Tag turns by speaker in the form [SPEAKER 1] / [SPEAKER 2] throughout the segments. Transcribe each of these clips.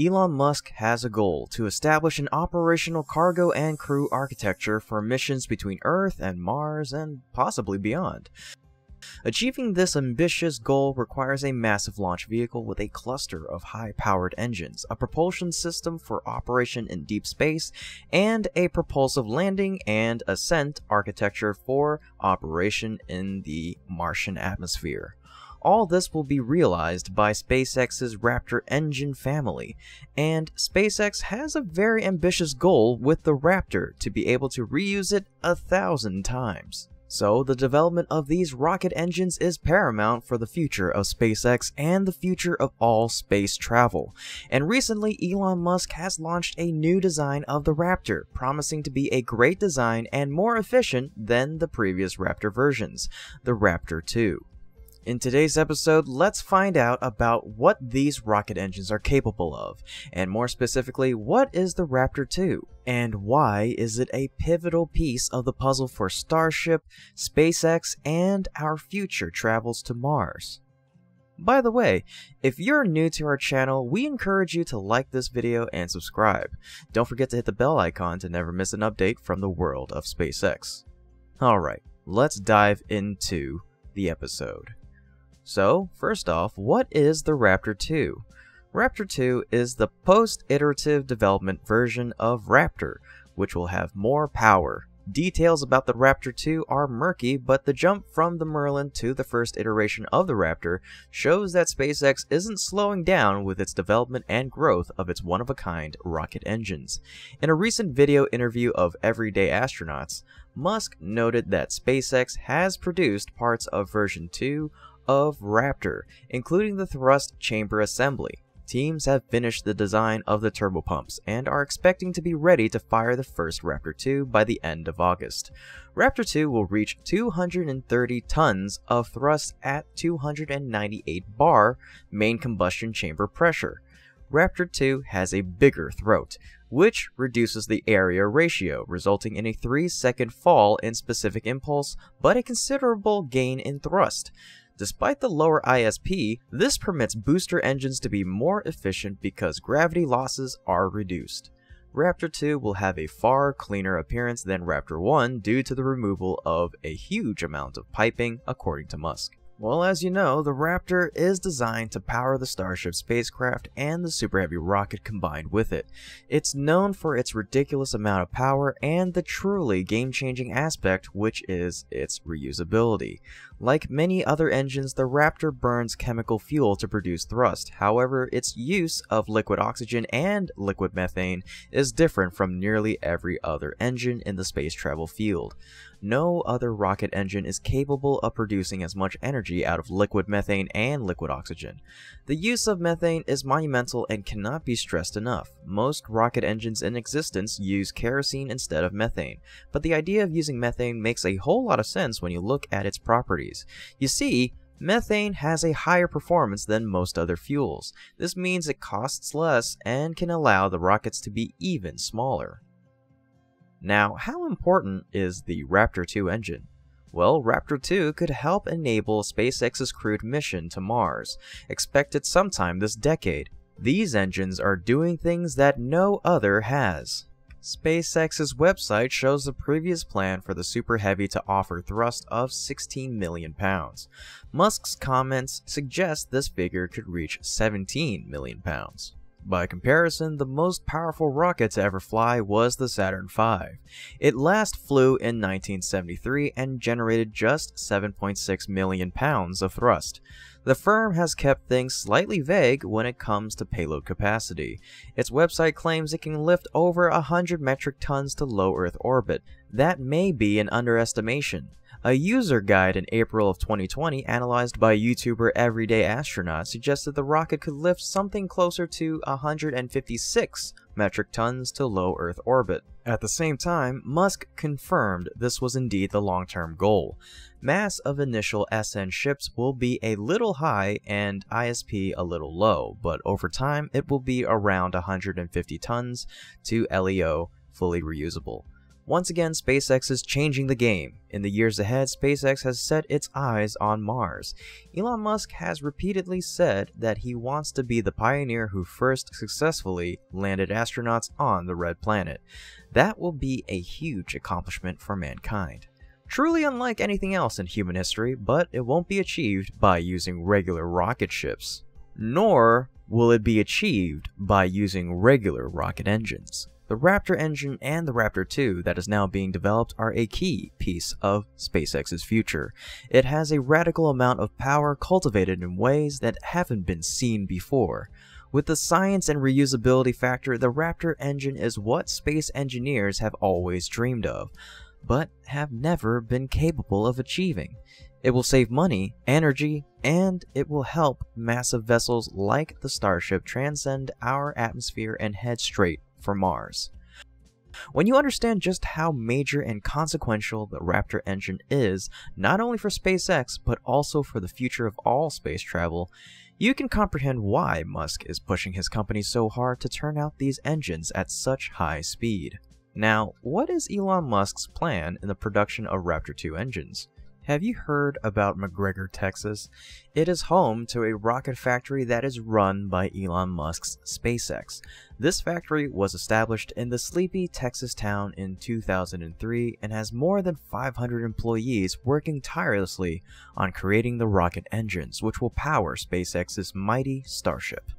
[SPEAKER 1] Elon Musk has a goal to establish an operational cargo and crew architecture for missions between Earth and Mars and possibly beyond. Achieving this ambitious goal requires a massive launch vehicle with a cluster of high-powered engines, a propulsion system for operation in deep space, and a propulsive landing and ascent architecture for operation in the Martian atmosphere. All this will be realized by SpaceX's Raptor engine family, and SpaceX has a very ambitious goal with the Raptor to be able to reuse it a thousand times. So, the development of these rocket engines is paramount for the future of SpaceX and the future of all space travel. And recently, Elon Musk has launched a new design of the Raptor, promising to be a great design and more efficient than the previous Raptor versions, the Raptor 2. In today's episode, let's find out about what these rocket engines are capable of, and more specifically, what is the Raptor 2, and why is it a pivotal piece of the puzzle for Starship, SpaceX, and our future travels to Mars. By the way, if you're new to our channel, we encourage you to like this video and subscribe. Don't forget to hit the bell icon to never miss an update from the world of SpaceX. Alright, let's dive into the episode. So, first off, what is the Raptor 2? Raptor 2 is the post-iterative development version of Raptor, which will have more power. Details about the Raptor 2 are murky, but the jump from the Merlin to the first iteration of the Raptor shows that SpaceX isn't slowing down with its development and growth of its one-of-a-kind rocket engines. In a recent video interview of Everyday Astronauts, Musk noted that SpaceX has produced parts of version 2 of Raptor, including the thrust chamber assembly. Teams have finished the design of the turbopumps and are expecting to be ready to fire the first Raptor 2 by the end of August. Raptor 2 will reach 230 tons of thrust at 298 bar main combustion chamber pressure. Raptor 2 has a bigger throat, which reduces the area ratio, resulting in a 3 second fall in specific impulse, but a considerable gain in thrust. Despite the lower ISP, this permits booster engines to be more efficient because gravity losses are reduced. Raptor 2 will have a far cleaner appearance than Raptor 1 due to the removal of a huge amount of piping, according to Musk. Well, as you know, the Raptor is designed to power the Starship spacecraft and the Super Heavy rocket combined with it. It's known for its ridiculous amount of power and the truly game-changing aspect, which is its reusability. Like many other engines, the Raptor burns chemical fuel to produce thrust. However, its use of liquid oxygen and liquid methane is different from nearly every other engine in the space travel field. No other rocket engine is capable of producing as much energy out of liquid methane and liquid oxygen. The use of methane is monumental and cannot be stressed enough. Most rocket engines in existence use kerosene instead of methane, but the idea of using methane makes a whole lot of sense when you look at its properties You see, methane has a higher performance than most other fuels. This means it costs less and can allow the rockets to be even smaller. Now, how important is the Raptor 2 engine? Well, Raptor 2 could help enable SpaceX's crewed mission to Mars, expected sometime this decade. These engines are doing things that no other has. SpaceX's website shows the previous plan for the Super Heavy to offer thrust of 16 million pounds. Musk's comments suggest this figure could reach 17 million pounds. By comparison, the most powerful rocket to ever fly was the Saturn V. It last flew in 1973 and generated just 7.6 million pounds of thrust. The firm has kept things slightly vague when it comes to payload capacity. Its website claims it can lift over 100 metric tons to low Earth orbit. That may be an underestimation. A user guide in April of 2020 analyzed by YouTuber Everyday Astronaut suggested the rocket could lift something closer to 156 metric tons to low Earth orbit. At the same time, Musk confirmed this was indeed the long-term goal. Mass of initial SN ships will be a little high and ISP a little low, but over time it will be around 150 tons to LEO fully reusable. Once again, SpaceX is changing the game. In the years ahead, SpaceX has set its eyes on Mars. Elon Musk has repeatedly said that he wants to be the pioneer who first successfully landed astronauts on the Red Planet. That will be a huge accomplishment for mankind. Truly unlike anything else in human history, but it won't be achieved by using regular rocket ships. Nor will it be achieved by using regular rocket engines. The Raptor engine and the Raptor 2 that is now being developed are a key piece of SpaceX's future. It has a radical amount of power cultivated in ways that haven't been seen before. With the science and reusability factor, the Raptor engine is what space engineers have always dreamed of, but have never been capable of achieving. It will save money, energy, and it will help massive vessels like the Starship transcend our atmosphere and head straight for Mars. When you understand just how major and consequential the Raptor engine is, not only for SpaceX, but also for the future of all space travel, you can comprehend why Musk is pushing his company so hard to turn out these engines at such high speed. Now, what is Elon Musk's plan in the production of Raptor 2 engines? Have you heard about McGregor, Texas? It is home to a rocket factory that is run by Elon Musk's SpaceX. This factory was established in the sleepy Texas town in 2003 and has more than 500 employees working tirelessly on creating the rocket engines which will power SpaceX's mighty Starship.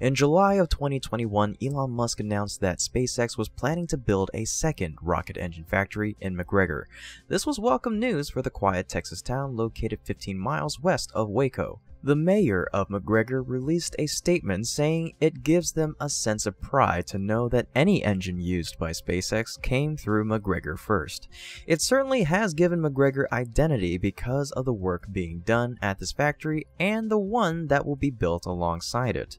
[SPEAKER 1] In July of 2021, Elon Musk announced that SpaceX was planning to build a second rocket engine factory in McGregor. This was welcome news for the quiet Texas town located 15 miles west of Waco. The mayor of McGregor released a statement saying it gives them a sense of pride to know that any engine used by SpaceX came through McGregor first. It certainly has given McGregor identity because of the work being done at this factory and the one that will be built alongside it.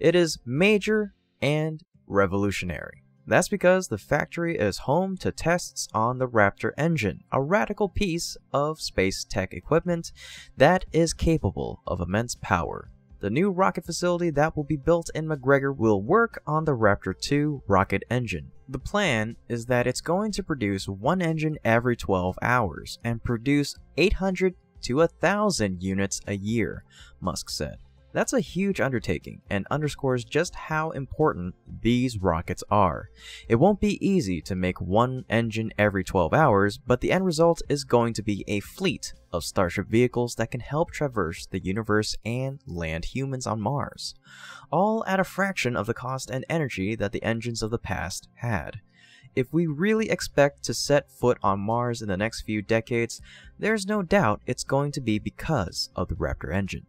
[SPEAKER 1] It is major and revolutionary. That's because the factory is home to tests on the Raptor engine, a radical piece of space tech equipment that is capable of immense power. The new rocket facility that will be built in McGregor will work on the Raptor 2 rocket engine. The plan is that it's going to produce one engine every 12 hours and produce 800 to 1,000 units a year, Musk said. That's a huge undertaking and underscores just how important these rockets are. It won't be easy to make one engine every 12 hours, but the end result is going to be a fleet of Starship vehicles that can help traverse the universe and land humans on Mars, all at a fraction of the cost and energy that the engines of the past had. If we really expect to set foot on Mars in the next few decades, there's no doubt it's going to be because of the Raptor engine.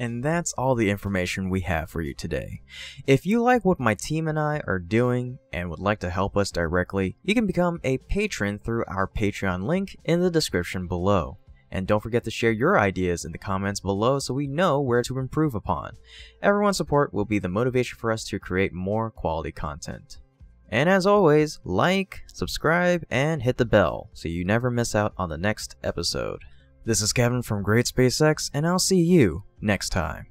[SPEAKER 1] And that's all the information we have for you today. If you like what my team and I are doing and would like to help us directly, you can become a patron through our Patreon link in the description below. And don't forget to share your ideas in the comments below so we know where to improve upon. Everyone's support will be the motivation for us to create more quality content. And as always, like, subscribe, and hit the bell so you never miss out on the next episode. This is Kevin from Great SpaceX, and I'll see you next time.